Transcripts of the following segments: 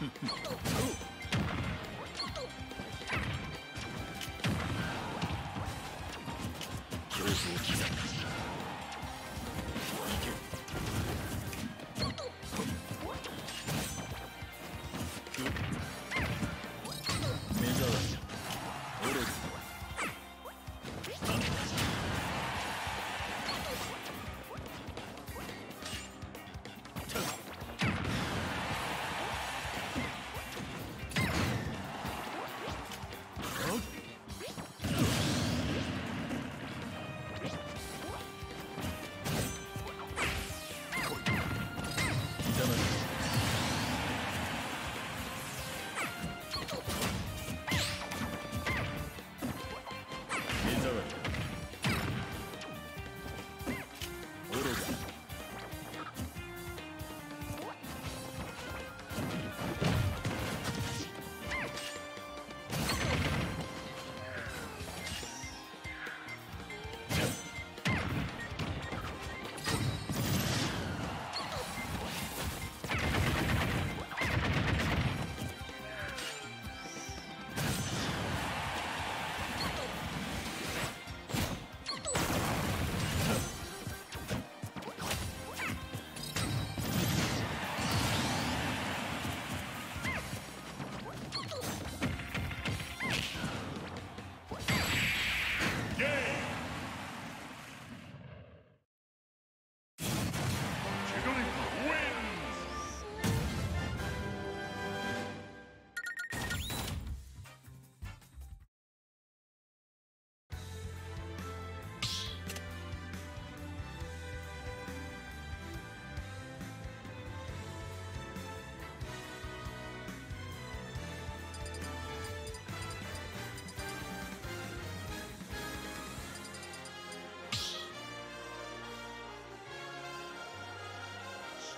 Ooh.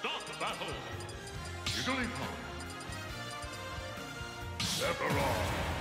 Stop the battle! Jigglypuff! Sephiroth!